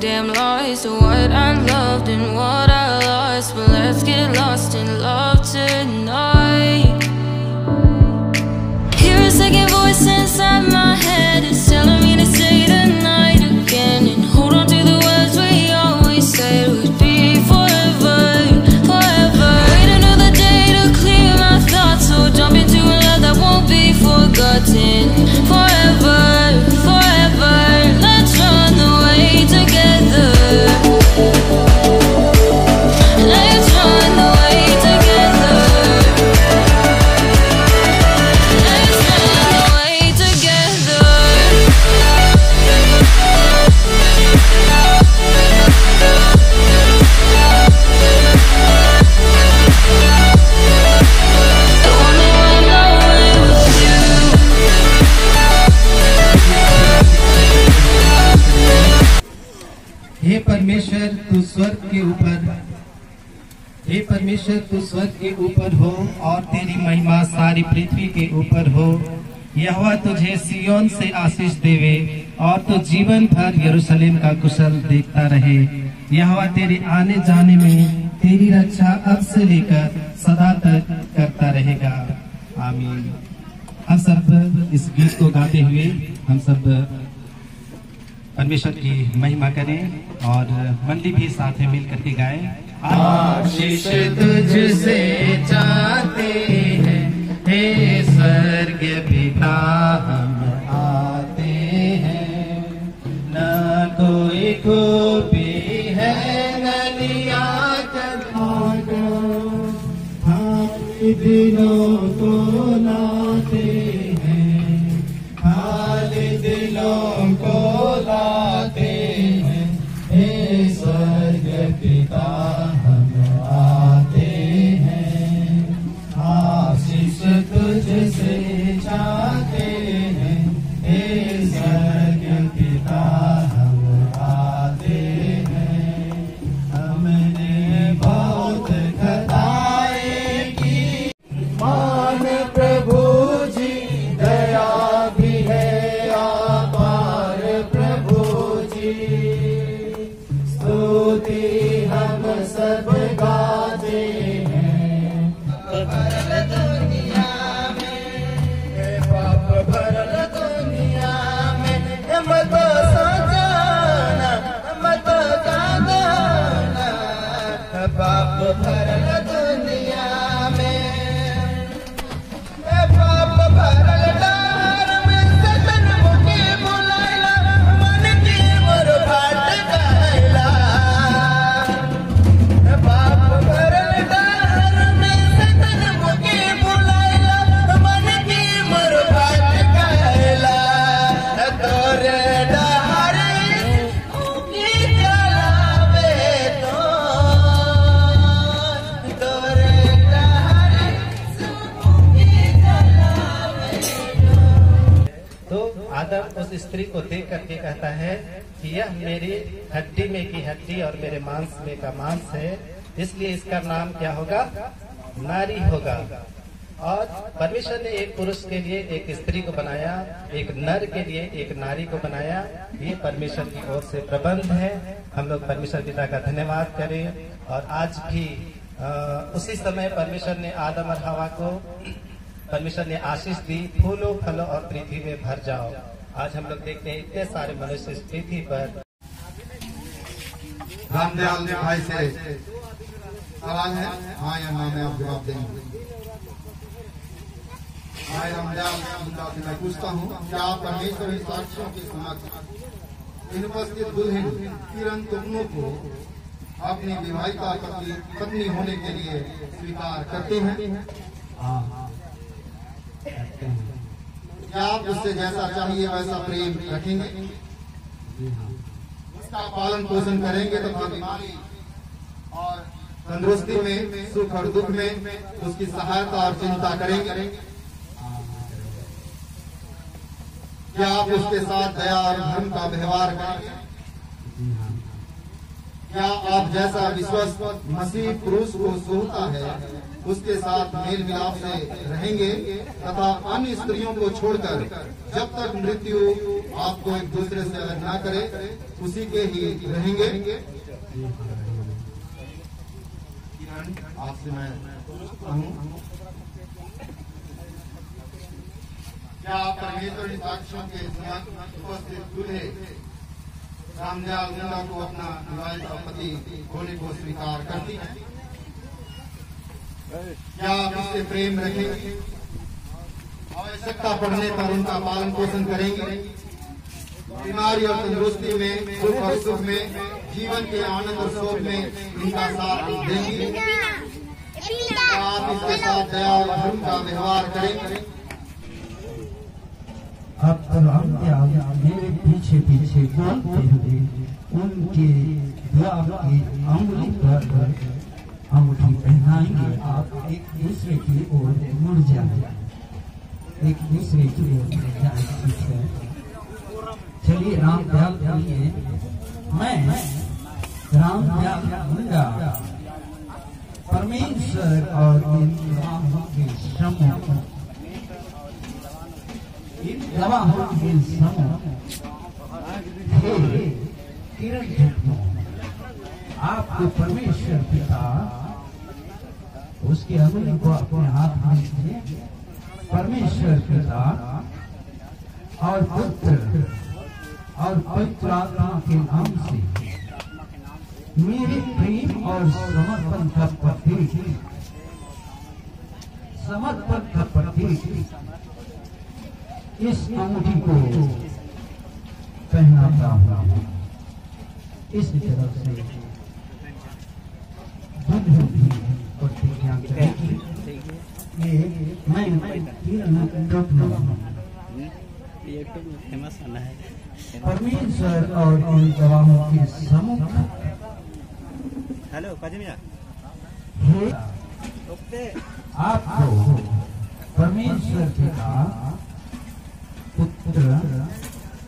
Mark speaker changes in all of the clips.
Speaker 1: damn
Speaker 2: long. के ऊपर। हे परमेश्वर, तू स्वर्ग के ऊपर हो और तेरी महिमा सारी पृथ्वी के ऊपर हो। यह तुझे सियोन से आशीष देवे और तू जीवन भर यरूशलेम का कुशल देखता रहे। यह तेरे आने जाने में तेरी रक्षा अब से लेकर सदा तक करता रहेगा। आमीन। हम सब इस गीत को गाते हुए हम सब परमेश्वर की महिमा करें और मंडली भी साथ में मिल करके गाएँ। आशीष तुझसे चाहते हैं, हे स्वर्ग पिता हम आते हैं। न कोई खूबी है नलिया कदमों को हम को लाते पिता उस स्त्री को देख करके कहता है कि यह मेरी हड्डी में की हड्डी और मेरे मांस में का मांस है इसलिए इसका नाम क्या होगा? नारी होगा। और परमेश्वर ने एक पुरुष के लिए एक स्त्री को बनाया एक नर के लिए एक नारी को बनाया। ये परमेश्वर की ओर से प्रबंध है। हम लोग परमेश्वर पिता का धन्यवाद करें। और आज भी अ, उसी समय परमेश्वर ने आदम और हवा को परमेश्वर ने आशीष दी फूलों फलों और पृथ्वी में भर जाओ। आज हम लोग देखते हैं इतने सारे मनुष्य स्थिति पर।
Speaker 3: रामदयाल ने भाई से सवाल है हाँ या ना मैं आप जवाब देंगे भाई रामदयाल से मैं पूछता हूँ क्या आप परमेश्वरी साक्षियों के समक्ष इन उपस्थित दुल्हन किरण तुमनों को अपनी विवाहिता पत्नी पत्नी होने के लिए स्वीकार करते हैं। क्या आप उससे जैसा चाहिए वैसा प्रेम रखेंगे? उसका पालन पोषण करेंगे तो बीमारी और तंदुरुस्ती में सुख और दुख में उसकी सहायता और चिंता करेंगे। क्या आप उसके साथ दया और धर्म का व्यवहार करेंगे? क्या आप जैसा विश्वास मसीह पुरुष को सोता है उसके साथ मेल मिलाप से रहेंगे तथा अन्य स्त्रियों को छोड़कर जब तक मृत्यु आपको एक दूसरे से अलग ना करे, उसी के ही रहेंगे। आपसे मैं पूछता हूँ क्या आप परमेश्वर साक्षियों के साथ उपस्थित दूल्हे रामदयाल को अपना विवाहित पति होने को स्वीकार करती हैं? क्या आप इससे प्रेम रखेंगे आवश्यकता पड़ने पर उनका पालन पोषण करेंगे। बीमारी और तंदुरुस्ती में, सुख और सुख में, जीवन के आनंद और शोक में इनका साथ देंगे। आप इसके साथ दया और धर्म का व्यवहार करेंगे
Speaker 4: अब राम त्याग मेरे पीछे पीछे उनके की अंगुली पर अंगूठी पहनाएँगे आप एक दूसरे की ओर मुड़ जाए। एक दूसरे की ओर चलिए, राम दयाल बोलिए मैं राम दयाल मुंडा परमेश्वर और इन गवाहों के श्रमों इन गवाहों के श्रमों हे किरण आपको परमेश्वर पिता उसके अंगुली को अपने हाथ में लीजिए परमेश्वर पिता और पुत्र और पवित्र आत्मा के नाम से। मेरे प्रेम और समर्पण का प्रतीक, समर्पण का प्रतीक इस अंगूठी को पहनाता हूँ। इस तरफ़ से बुद्ध भी है परमेश्वर और इन गवाहों के सम्मुख
Speaker 5: हेलो
Speaker 4: हे आपको परमेश्वर पिता पुत्र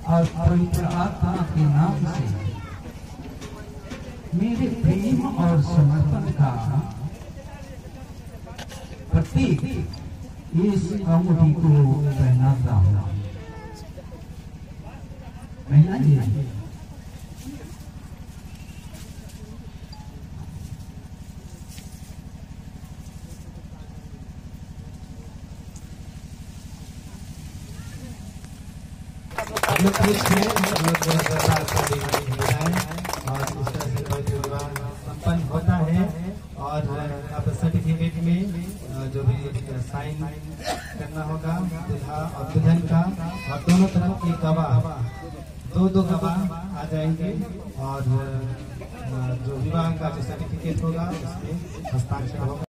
Speaker 4: और पवित्र आत्मा के नाम से मेरे प्रेम और समर्पण का प्रतीक इस अंगूठी को पहनाता हूँ। पहनाइए।
Speaker 1: और इस तरह से संपन्न होता है और अब सर्टिफिकेट में जो भी साइन करना होगा, दूल्हा और दुल्हन का, और दोनों तरफ़ के गवाह। दो दो गवाह आ जाएँगे और जो विवाह का जो सर्टिफिकेट होगा, उसमें हस्ताक्षर होगा।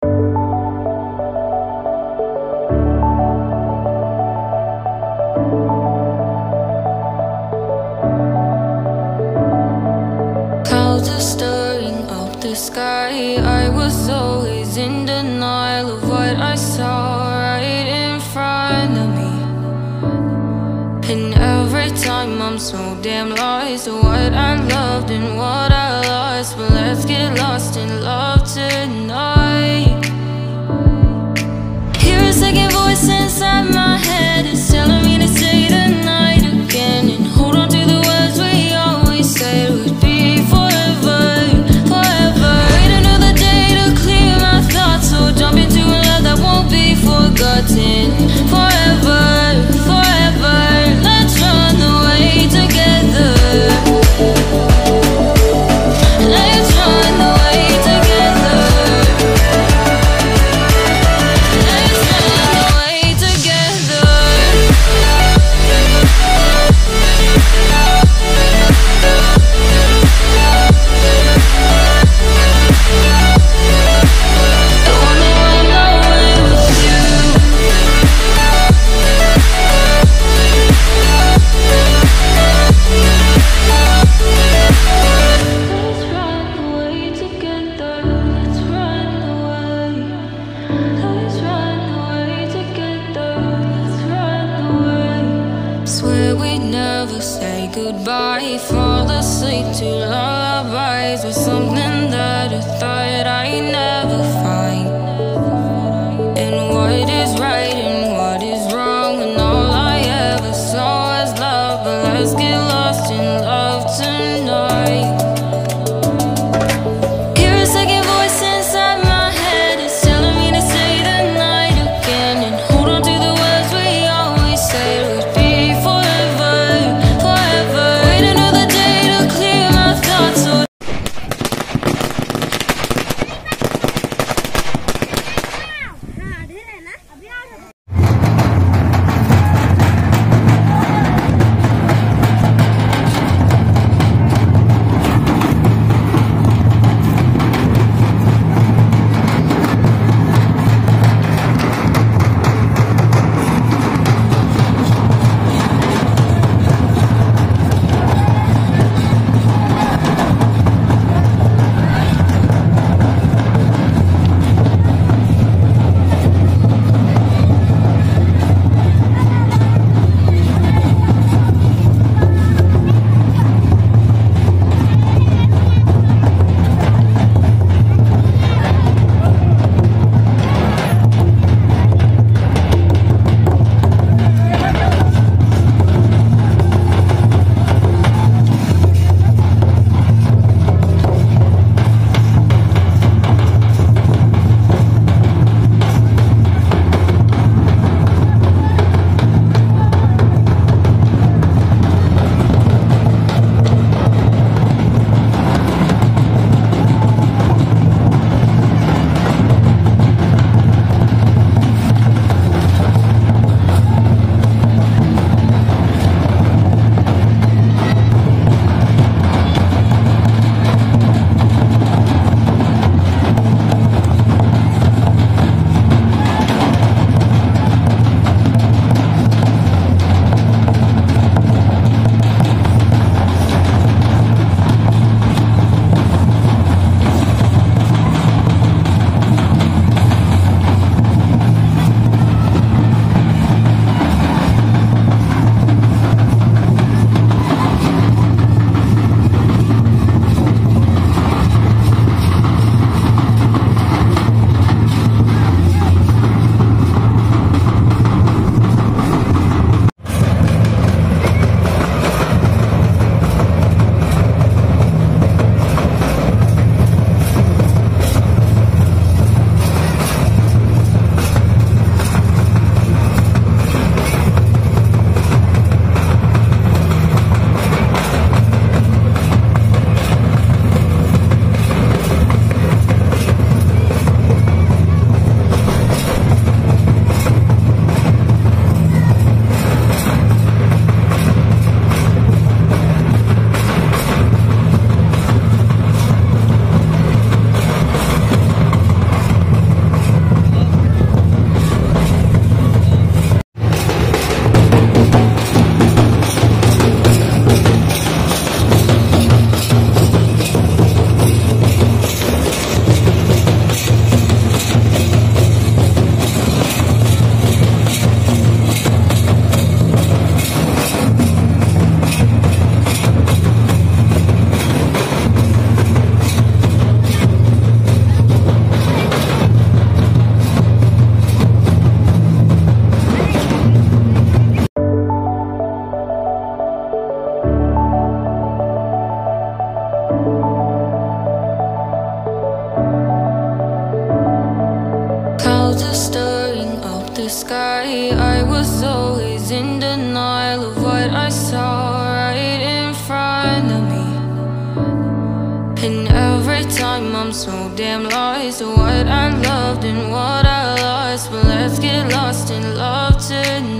Speaker 6: lost in love tonight.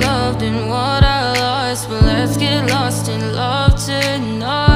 Speaker 1: loved and what I lost But let's get lost in love tonight.